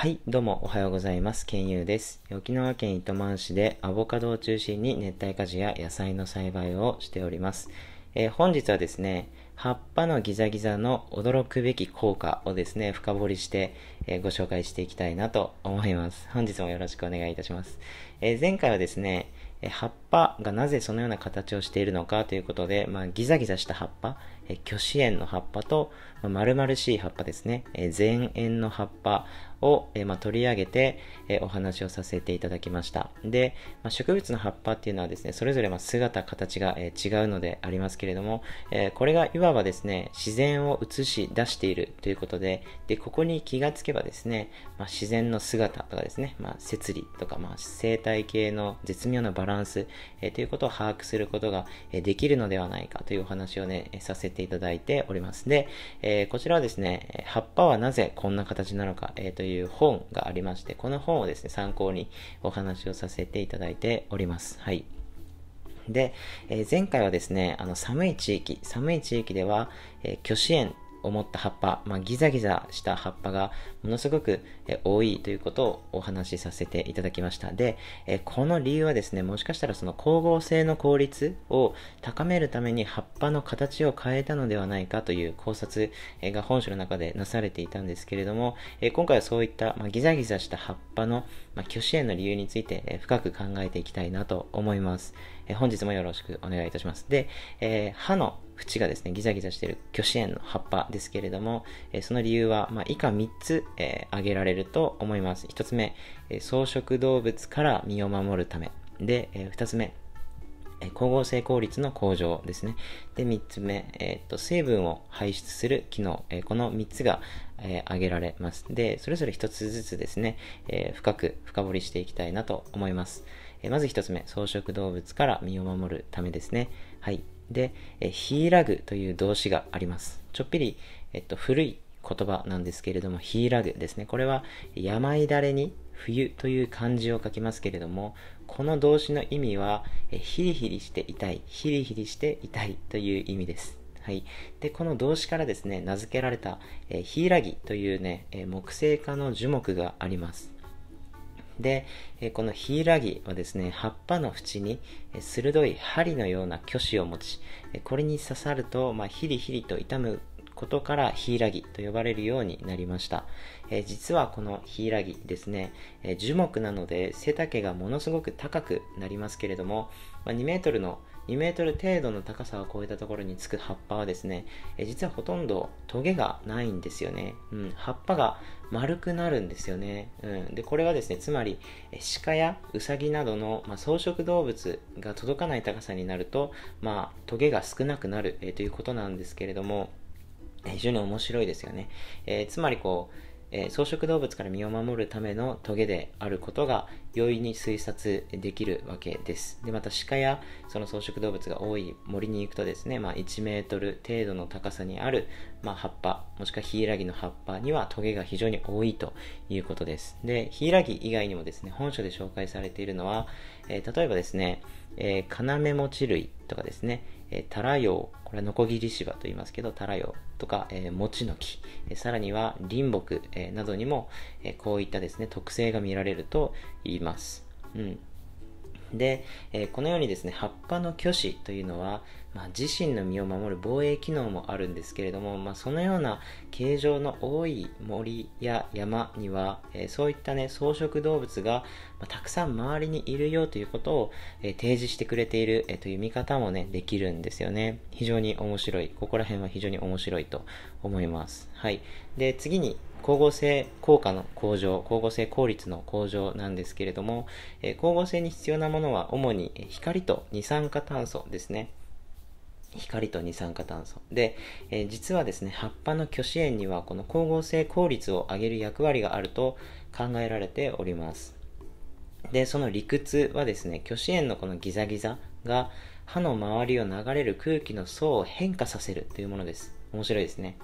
はい、どうもおはようございます。ケンユーです。沖縄県糸満市でアボカドを中心に熱帯果樹や野菜の栽培をしております。えー、本日はですね、葉っぱのギザギザの驚くべき効果をですね、深掘りして、えー、ご紹介していきたいなと思います。本日もよろしくお願いいたします。えー、前回はですね、葉っぱがなぜそのような形をしているのかということで、まあ、ギザギザした葉っぱ、え虚子円の葉っぱと、まあ、丸々しい葉っぱですね、え前円の葉っぱを、えまあ、取り上げて、えお話をさせていただきました。で、まあ、植物の葉っぱっていうのはですね、それぞれま姿、形が、え違うのでありますけれども、えこれがいわばですね、自然を映し出しているということで、で、ここに気がつけばですね、ま自然の姿とかですね、ま摂理とか、ま生態系の絶妙なバランス、えということを把握することが、えできるのではないかというお話をね、させてていただいております。で、えこちらはですね、葉っぱはなぜこんな形なのか、えという本がありまして、この本をですね、参考にお話をさせていただいております。はい。で、えー、前回はですね、あの寒い地域、寒い地域では、えー、虚子園を持った葉っぱ、まあ、ギザギザした葉っぱがものすごく多いということをお話しさせていただきました。で、この理由はですね、もしかしたらその光合成の効率を高めるために葉っぱの形を変えたのではないかという考察が本書の中でなされていたんですけれども、今回はそういったギザギザした葉っぱの挙手への理由について深く考えていきたいなと思います。え本日もよろしくお願いいたします。でえ、歯の縁がですね、ギザギザしている巨子園の葉っぱですけれども、えその理由は、まあ、以下3つ、えー、挙げられると思います。1つ目、え草食動物から身を守るため。で、え2つ目、光合成効率の向上ですね。で、3つ目、えー、と、水分を排出する機能。えー、この3つが、えー、挙げられます。で、それぞれ1つずつですね、え深く深掘りしていきたいなと思います。えまず1つ目、草食動物から身を守るためですね。はい。で、えヒーラグという動詞があります。ちょっぴり、えっと、古い言葉なんですけれども、ヒーラグですね。これは、病だれに冬という漢字を書きますけれども、この動詞の意味は、えヒリヒリして痛い、ヒリヒリして痛いという意味です。はい。で、この動詞からですね、名付けられた、えヒイラギというね、え木星科の樹木があります。で、えこのヒイラギはですね、葉っぱの縁に鋭い針のような巨子を持ち、これに刺さると、まあ、ヒリヒリと痛むことからヒイラギと呼ばれるようになりました。え実はこのヒイラギですね、え樹木なので背丈がものすごく高くなりますけれども、ま、2 m の2メートル程度の高さを超えたところにつく葉っぱはですね、え実はほとんどトゲがないんですよね。うん、葉っぱが丸くなるんですよね。うん、で、これはですね、つまり、鹿やウサギなどの、まあ、草食動物が届かない高さになると、まあ、トゲが少なくなる、え、ということなんですけれども、非常に面白いですよね。えー、つまりこう、えー、草食動物から身を守るためのトゲであることが容易に推察できるわけです。で、また鹿やその草食動物が多い森に行くとですね、まあ、1メートル程度の高さにある、まあ、葉っぱ、もしくはヒイラギの葉っぱにはトゲが非常に多いということです。で、ヒイラギ以外にもですね、本書で紹介されているのは、えー、例えばですね、えー、カナメモチ類とかですね、えー、タラヨウ、これはノコギリ芝と言いますけど、タラヨウとか、えー、餅の木、えー、さらには林木、えー、などにも、えー、こういったですね、特性が見られると言います。うん。で、えー、このようにですね、葉っぱの虚子というのは、まあ、自身の身を守る防衛機能もあるんですけれども、まあ、そのような形状の多い森や山には、えー、そういったね、草食動物が、まあ、たくさん周りにいるよということを、えー、提示してくれている、え、という見方もね、できるんですよね。非常に面白い。ここら辺は非常に面白いと思います。はい。で、次に、光合成効果の向上、光合成効率の向上なんですけれども、え光合成に必要なものは主に光と二酸化炭素ですね。光と二酸化炭素。で、えー、実はですね、葉っぱの虚子園にはこの光合成効率を上げる役割があると考えられております。で、その理屈はですね、虚子園のこのギザギザが歯の周りを流れる空気の層を変化させるというものです。面白いですね。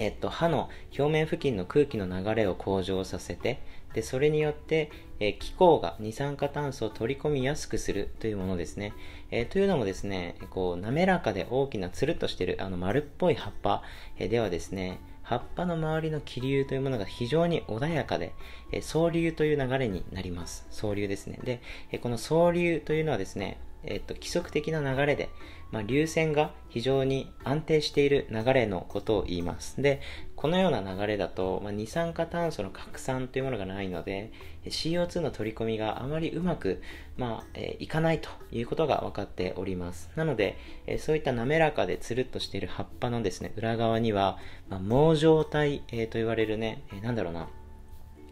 えっと、歯の表面付近の空気の流れを向上させて、で、それによって、え気候が二酸化炭素を取り込みやすくするというものですね。えー、というのもですね、こう、滑らかで大きなつるっとしているあの丸っぽい葉っぱ、えではですね、葉っぱの周りの気流というものが非常に穏やかで、え総流という流れになります。総流ですね。で、えこの総流というのはですね、えっと、規則的な流れで、まあ、流線が非常に安定している流れのことを言います。で、このような流れだと、まあ、二酸化炭素の拡散というものがないので、CO2 の取り込みがあまりうまく、まあ、えー、いかないということが分かっております。なので、えー、そういった滑らかでつるっとしている葉っぱのですね、裏側には、まあ、毛状体、えー、と言われるね、えなんだろうな、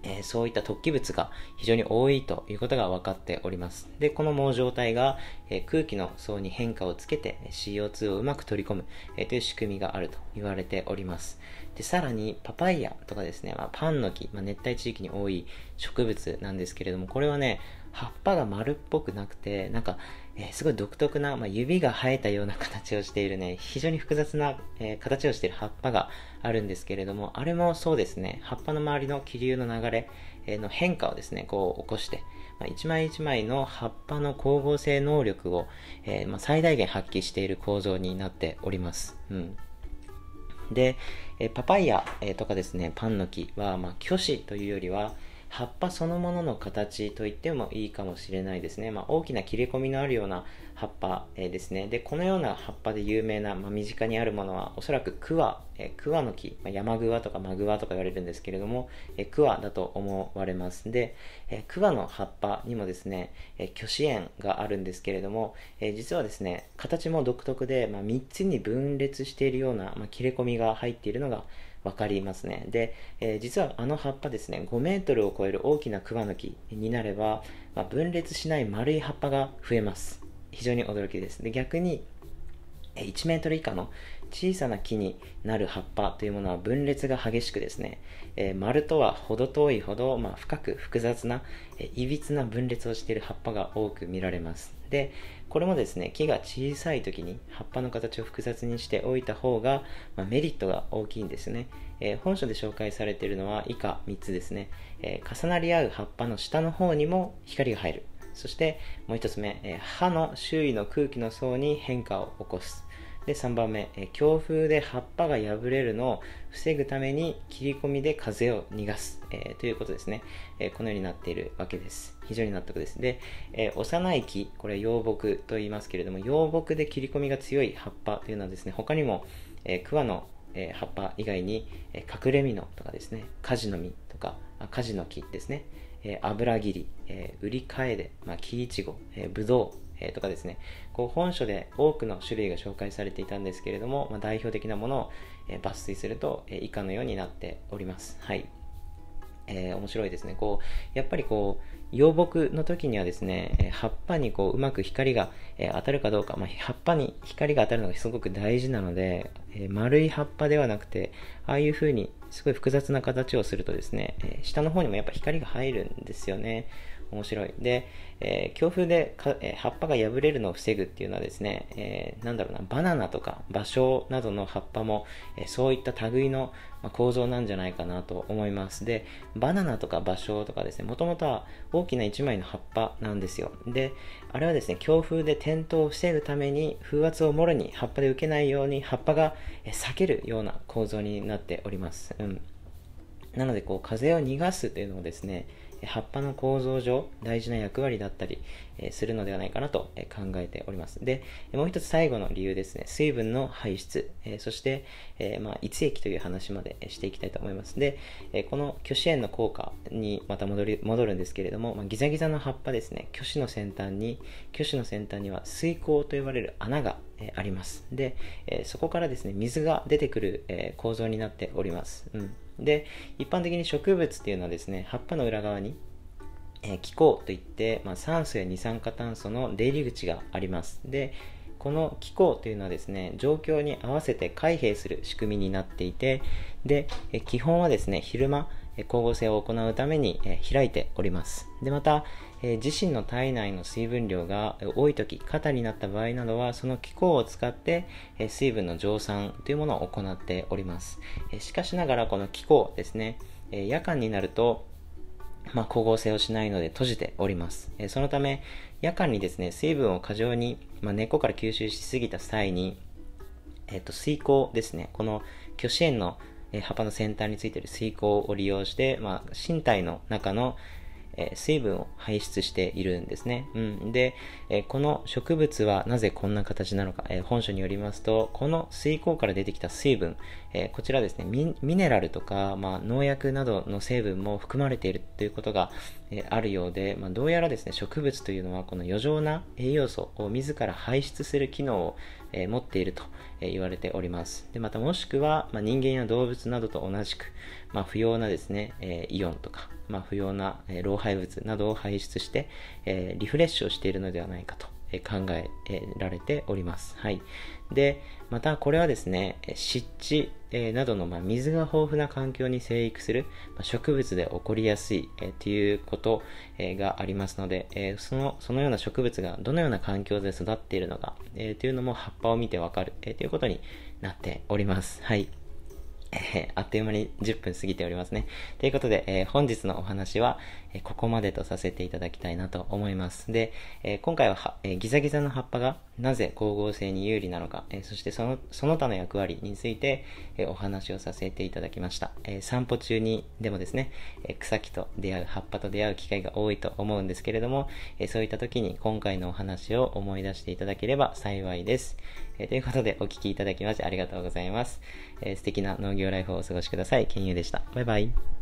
えー、そういった突起物が非常に多いということが分かっております。で、この毛状態が、えー、空気の層に変化をつけて CO2 をうまく取り込む、えー、という仕組みがあると言われております。で、さらにパパイヤとかですね、まあ、パンの木、まあ、熱帯地域に多い植物なんですけれども、これはね、葉っぱが丸っぽくなくて、なんか、えー、すごい独特な、まあ、指が生えたような形をしているね、非常に複雑な、えー、形をしている葉っぱがあるんですけれども、あれもそうですね、葉っぱの周りの気流の流れ、え、の変化をですね、こう起こして、まあ、一枚一枚の葉っぱの光合成能力を、えまあ、最大限発揮している構造になっております。うん。で、えパパイヤ、えとかですね、パンの木は、まあ、虚子というよりは、葉っぱそのものの形と言ってもいいかもしれないですね。まあ、大きな切れ込みのあるような葉っぱ、ですね。で、このような葉っぱで有名な、まあ、身近にあるものは、おそらくクワ、クワの木、まあ、山クワとかマグワとか言われるんですけれども、えー、クワだと思われます。で、えー、クワの葉っぱにもですね、えー、虚子円があるんですけれども、実はですね、形も独特で、まあ、3つに分裂しているような、まあ、切れ込みが入っているのが、分かりますね。で、えー、実はあの葉っぱですね、5メートルを超える大きなクワの木になれば、まあ、分裂しない丸い葉っぱが増えます。非常に驚きです。で、逆に、1メートル以下の小さな木になる葉っぱというものは分裂が激しくですね、えー、丸とは程遠いほど、まあ、深く複雑な、え、いびつな分裂をしている葉っぱが多く見られます。で、これもですね、木が小さい時に葉っぱの形を複雑にしておいた方が、まあ、メリットが大きいんですね。えー、本書で紹介されているのは以下3つですね、えー、重なり合う葉っぱの下の方にも光が入る。そしてもう1つ目、えー、葉の周囲の空気の層に変化を起こす。で、3番目、え強風で葉っぱが破れるのを防ぐために切り込みで風を逃がす、えー、ということですね、えー、このようになっているわけです。非常に納得です。で、えー、幼い木、これ幼木と言いますけれども、幼木で切り込みが強い葉っぱというのはですね、他にも、え桑のえ葉っぱ以外に、え隠れ実のとかですね、カジの実とか、あカジの木ですね、え油切り、え売り買えで、まあ、木いちご、えぶどう、えとかですね、こう本書で多くの種類が紹介されていたんですけれども、まあ、代表的なものを、え抜粋すると、え以下のようになっております。はい。えー、面白いですね。こう、やっぱりこう、幼木の時にはですね、葉っぱにこううまく光が、え当たるかどうか、まあ、葉っぱに光が当たるのがすごく大事なので、え丸い葉っぱではなくて、ああいう風にすごい複雑な形をするとですね、え下の方にもやっぱ光が入るんですよね。面白い。で、えー、強風でか、えー、葉っぱが破れるのを防ぐっていうのはですね、えー、なんだろうな、バナナとか芭蕉などの葉っぱも、えそういった類の、構造なんじゃないかなと思います。で、バナナとか芭蕉とかですね、もともとは大きな一枚の葉っぱなんですよ。で、あれはですね、強風で転倒を防ぐために風圧をもろに葉っぱで受けないように葉っぱが避けるような構造になっております。うん。なので、こう、風を逃がすというのをですね、葉っぱの構造上大事な役割だったり、するのではないかなと、考えております。で、もう一つ最後の理由ですね。水分の排出、そして、まあ、胃液という話までしていきたいと思います。で、この虚子炎の効果にまた戻り戻るんですけれども、まあ、ギザギザの葉っぱですね、虚子の先端に、虚子の先端には水孔と呼ばれる穴が、あります。で、そこからですね、水が出てくる、構造になっております。うんで、一般的に植物っていうのはですね、葉っぱの裏側に、えー、気候といって、まあ、酸素や二酸化炭素の出入り口があります。で、この気候というのはですね、状況に合わせて開閉する仕組みになっていて、で、え基本はですね、昼間、光合成を行うために、え開いております。で、また、えー、自身の体内の水分量が多い時、肩になった場合などは、その気候を使って、えー、水分の蒸散というものを行っております。えー、しかしながら、この気候ですね、え夜間になると、まあ、光合成をしないので閉じております。えそのため、夜間にですね、水分を過剰に、まあ、根っこから吸収しすぎた際に、えっ、と、水耕ですね、この虚子園のえ葉っぱの先端についている水耕を利用して、まあ、身体の中のえ水分を排出しているんですね。うん、で、えこの植物はなぜこんな形なのか、え本書によりますと、この水耕から出てきた水分、えこちらですねミ、ミネラルとか、まあ、農薬などの成分も含まれているということが、えあるようで、まあ、どうやらですね、植物というのはこの余剰な栄養素を自ら排出する機能を、え持っていると、え言われております。でまたもしくは、まあ、人間や動物などと同じく、まあ、不要なですね、えイオンとか、ま、不要な、え老廃物などを排出して、えリフレッシュをしているのではないかと考えられております。はい。で、またこれはですね、湿地などの水が豊富な環境に生育する植物で起こりやすいということがありますので、そのそのような植物がどのような環境で育っているのかというのも葉っぱを見てわかるということになっております。はい。えー、あっという間に10分過ぎておりますね。ということで、えー、本日のお話は、え、ここまでとさせていただきたいなと思います。で、え今回は、えギザギザの葉っぱがなぜ光合成に有利なのか、えそしてそのその他の役割について、えお話をさせていただきました。え散歩中にでもですね、え草木と出会う、葉っぱと出会う機会が多いと思うんですけれども、えそういった時に今回のお話を思い出していただければ幸いです。えということで、お聴きいただきましてありがとうございます。え素敵な農業ライフをお過ごしください。ケンユでした。バイバイ。